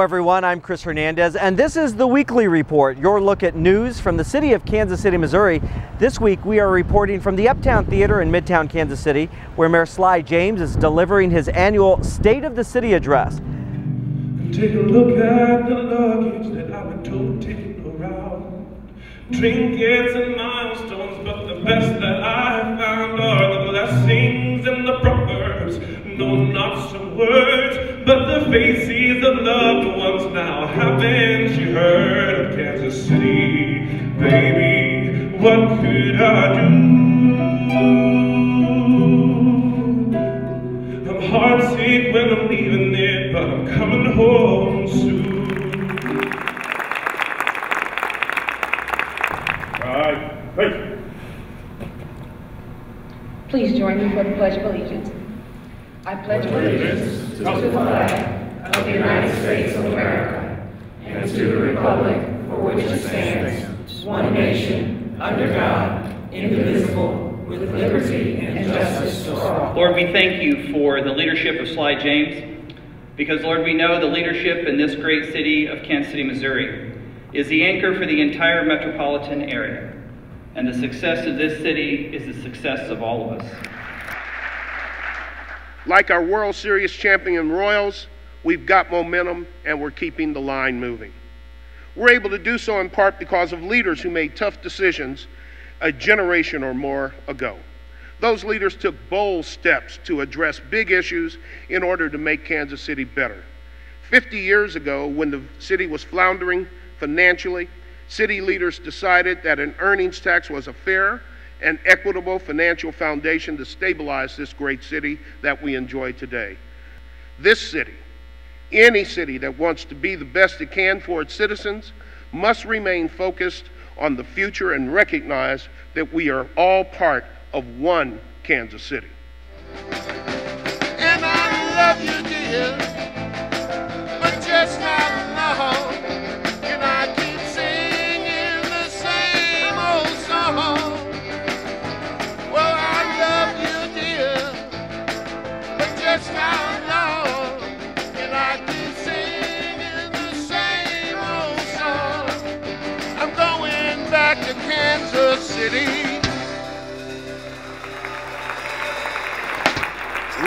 Everyone, I'm Chris Hernandez and this is the Weekly Report, your look at news from the city of Kansas City, Missouri. This week we are reporting from the Uptown Theater in Midtown Kansas City where Mayor Sly James is delivering his annual State of the City address. Take a look at the luggage that I've been around. Trinkets and milestones, but the best that I found are the blessings and the proverbs. No, not some words, but the faces of now. Haven't you heard of Kansas City, baby? What could I do? I'm heartsick when I'm leaving it, but I'm coming home soon. Right, hey. Please join me for the Pledge of Allegiance. I pledge allegiance to the flag of the United States of America and to the republic for which it stands, one nation, under God, indivisible, with liberty and justice for all. Lord, we thank you for the leadership of Sly James, because, Lord, we know the leadership in this great city of Kansas City, Missouri, is the anchor for the entire metropolitan area. And the success of this city is the success of all of us. Like our World Series champion Royals, we've got momentum and we're keeping the line moving. We're able to do so in part because of leaders who made tough decisions a generation or more ago. Those leaders took bold steps to address big issues in order to make Kansas City better. 50 years ago, when the city was floundering financially, city leaders decided that an earnings tax was a fair and equitable financial foundation to stabilize this great city that we enjoy today. This city, any city that wants to be the best it can for its citizens, must remain focused on the future and recognize that we are all part of one Kansas City. And I love you, dear,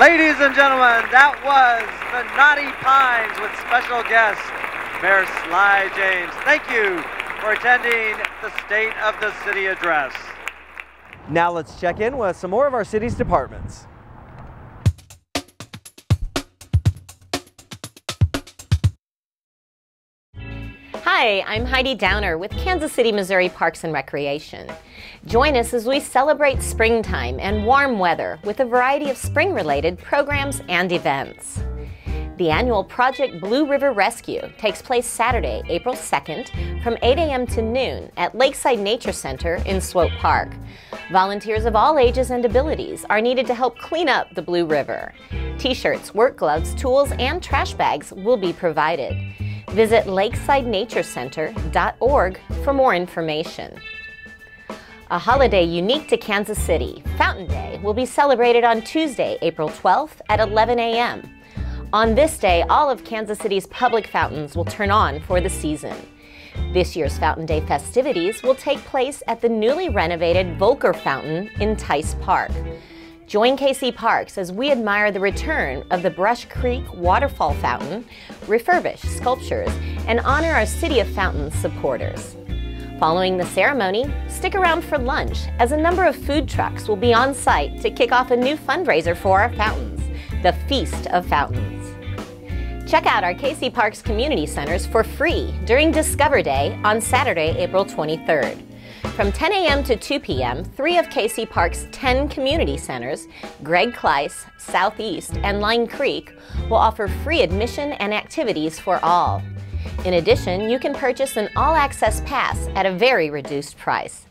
Ladies and gentlemen, that was the Naughty Pines with special guest Mayor Sly James. Thank you for attending the State of the City address. Now let's check in with some more of our city's departments. Hi, I'm Heidi Downer with Kansas City, Missouri Parks and Recreation. Join us as we celebrate springtime and warm weather with a variety of spring related programs and events. The annual Project Blue River Rescue takes place Saturday, April 2nd from 8 a.m. to noon at Lakeside Nature Center in Swope Park. Volunteers of all ages and abilities are needed to help clean up the Blue River. T shirts, work gloves, tools, and trash bags will be provided. Visit lakesidenaturecenter.org for more information. A holiday unique to Kansas City, Fountain Day, will be celebrated on Tuesday, April 12th at 11 a.m. On this day, all of Kansas City's public fountains will turn on for the season. This year's Fountain Day festivities will take place at the newly renovated Volker Fountain in Theis Park. Join KC Parks as we admire the return of the Brush Creek Waterfall Fountain, refurbish sculptures, and honor our City of Fountains supporters. Following the ceremony, stick around for lunch as a number of food trucks will be on site to kick off a new fundraiser for our fountains, the Feast of Fountains. Check out our KC Parks Community Centers for free during Discover Day on Saturday, April 23rd. From 10 a.m. to 2 p.m., three of KC Park's 10 community centers, Gregg Klice, Southeast, and Line Creek, will offer free admission and activities for all. In addition, you can purchase an all-access pass at a very reduced price.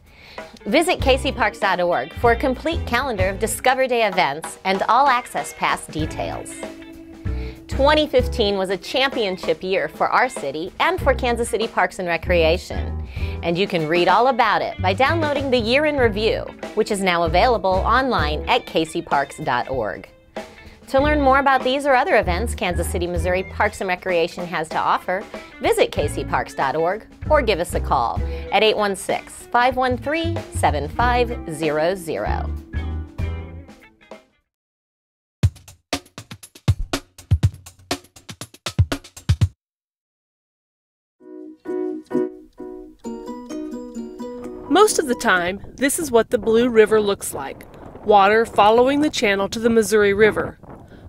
Visit kcparks.org for a complete calendar of Discover Day events and all-access pass details. 2015 was a championship year for our city and for Kansas City Parks and Recreation. And you can read all about it by downloading the Year in Review, which is now available online at kcparks.org. To learn more about these or other events Kansas City, Missouri Parks and Recreation has to offer, visit kcparks.org or give us a call at 816 513 7500. Most of the time, this is what the Blue River looks like water following the channel to the Missouri River.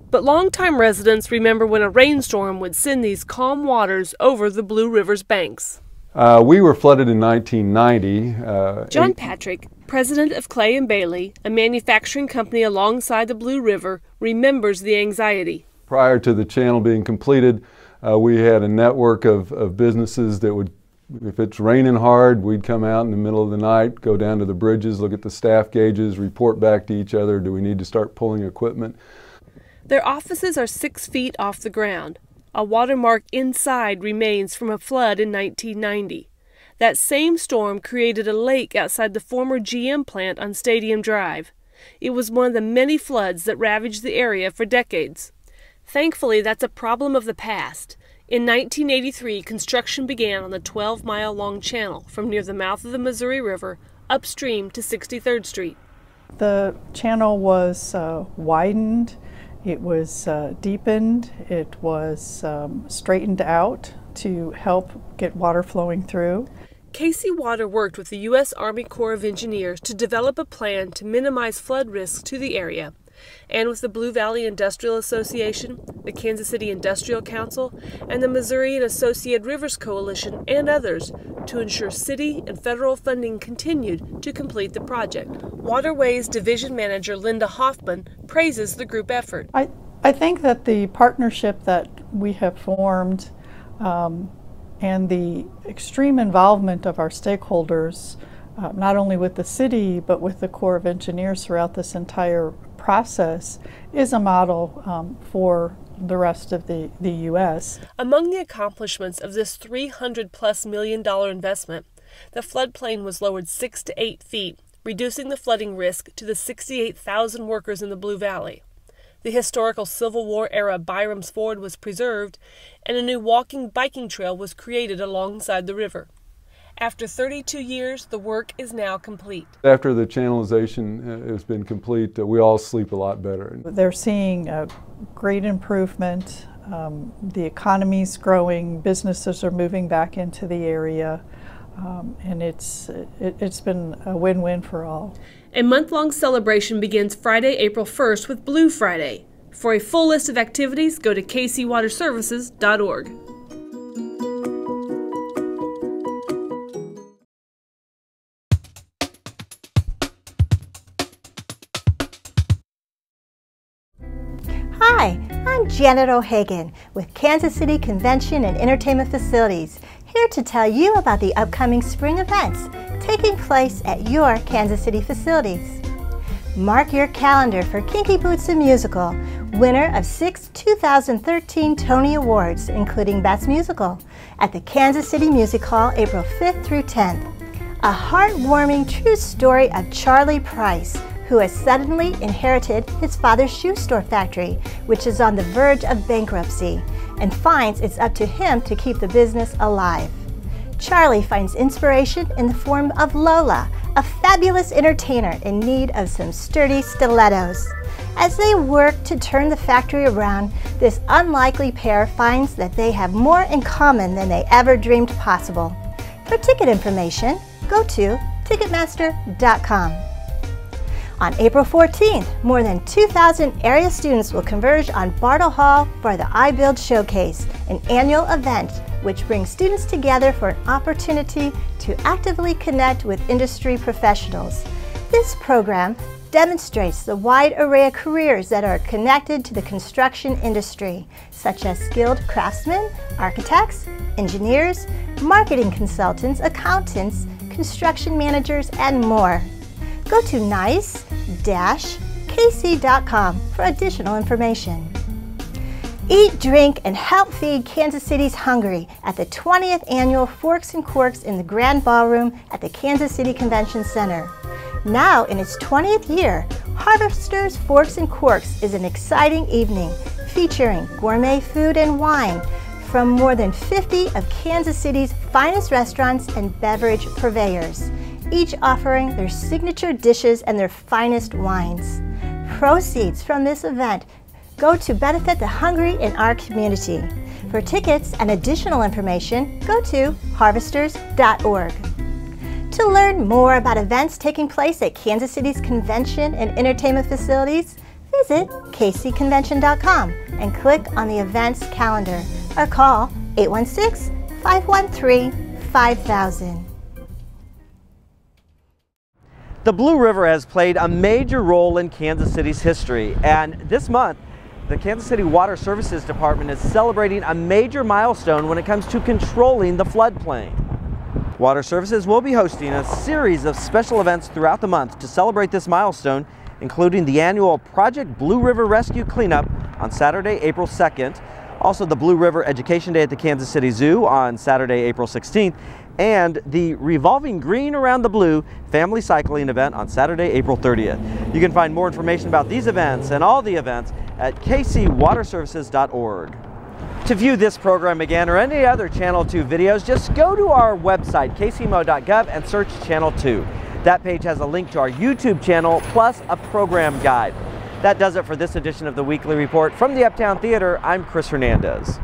But longtime residents remember when a rainstorm would send these calm waters over the Blue River's banks. Uh, we were flooded in 1990. Uh, John Patrick, president of Clay and Bailey, a manufacturing company alongside the Blue River, remembers the anxiety. Prior to the channel being completed, uh, we had a network of, of businesses that would if it's raining hard, we'd come out in the middle of the night, go down to the bridges, look at the staff gauges, report back to each other. Do we need to start pulling equipment? Their offices are six feet off the ground. A watermark inside remains from a flood in 1990. That same storm created a lake outside the former GM plant on Stadium Drive. It was one of the many floods that ravaged the area for decades. Thankfully, that's a problem of the past. In 1983, construction began on the 12 mile long channel from near the mouth of the Missouri River upstream to 63rd Street. The channel was uh, widened, it was uh, deepened, it was um, straightened out to help get water flowing through. KC Water worked with the U.S. Army Corps of Engineers to develop a plan to minimize flood risks to the area and with the Blue Valley Industrial Association, the Kansas City Industrial Council, and the Missouri and Associated Rivers Coalition, and others, to ensure city and federal funding continued to complete the project. Waterways Division Manager Linda Hoffman praises the group effort. I, I think that the partnership that we have formed um, and the extreme involvement of our stakeholders, uh, not only with the city but with the Corps of Engineers throughout this entire process is a model um, for the rest of the, the U.S. Among the accomplishments of this 300 plus million dollar investment, the floodplain was lowered six to eight feet, reducing the flooding risk to the 68,000 workers in the Blue Valley. The historical Civil War era Byram's Ford was preserved, and a new walking biking trail was created alongside the river. After 32 years, the work is now complete. After the channelization uh, has been complete, uh, we all sleep a lot better. They're seeing a great improvement. Um, the economy's growing, businesses are moving back into the area, um, and it's, it, has been a win win for all. A month long celebration begins Friday, April 1st with Blue Friday. For a full list of activities, go to kcwaterservices.org. Janet O'Hagan with Kansas City Convention and Entertainment Facilities, here to tell you about the upcoming spring events taking place at your Kansas City facilities. Mark your calendar for Kinky Boots the Musical, winner of six 2013 Tony Awards, including Best Musical, at the Kansas City Music Hall April 5th through 10th. A heartwarming true story of Charlie Price, who has suddenly inherited his father's shoe store factory, which is on the verge of bankruptcy, and finds it's up to him to keep the business alive. Charlie finds inspiration in the form of Lola, a fabulous entertainer in need of some sturdy stilettos. As they work to turn the factory around, this unlikely pair finds that they have more in common than they ever dreamed possible. For ticket information, go to Ticketmaster.com. On April 14th, more than 2,000 area students will converge on Bartle Hall for the iBuild Showcase, an annual event which brings students together for an opportunity to actively connect with industry professionals. This program demonstrates the wide array of careers that are connected to the construction industry, such as skilled craftsmen, architects, engineers, marketing consultants, accountants, construction managers, and more. Go to nice-kc.com for additional information. Eat, drink, and help feed Kansas City's hungry at the 20th annual Forks and Corks in the Grand Ballroom at the Kansas City Convention Center. Now, in its 20th year, Harvesters, Forks, and Corks is an exciting evening featuring gourmet food and wine from more than 50 of Kansas City's finest restaurants and beverage purveyors, each offering their signature dishes and their finest wines. Proceeds from this event go to benefit the hungry in our community. For tickets and additional information, go to harvesters.org. To learn more about events taking place at Kansas City's convention and entertainment facilities, visit kcconvention.com and click on the events calendar or call 816 513 5000. The Blue River has played a major role in Kansas City's history, and this month, the Kansas City Water Services Department is celebrating a major milestone when it comes to controlling the floodplain. Water Services will be hosting a series of special events throughout the month to celebrate this milestone, including the annual Project Blue River Rescue Cleanup on Saturday, April 2nd, also the Blue River Education Day at the Kansas City Zoo on Saturday, April 16th, and the Revolving Green Around the Blue family cycling event on Saturday, April 30th. You can find more information about these events and all the events at kcwaterservices.org. To view this program again or any other Channel 2 videos, just go to our website, kcmo.gov, and search Channel 2. That page has a link to our YouTube channel plus a program guide. That does it for this edition of the Weekly Report. From the Uptown Theater, I'm Chris Hernandez.